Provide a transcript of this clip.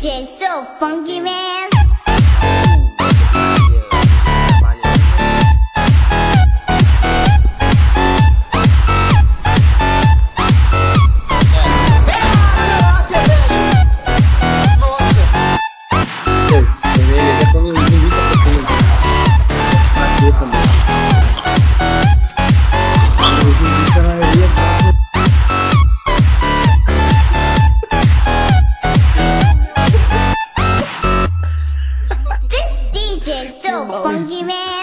DJ's so funky, man. Con.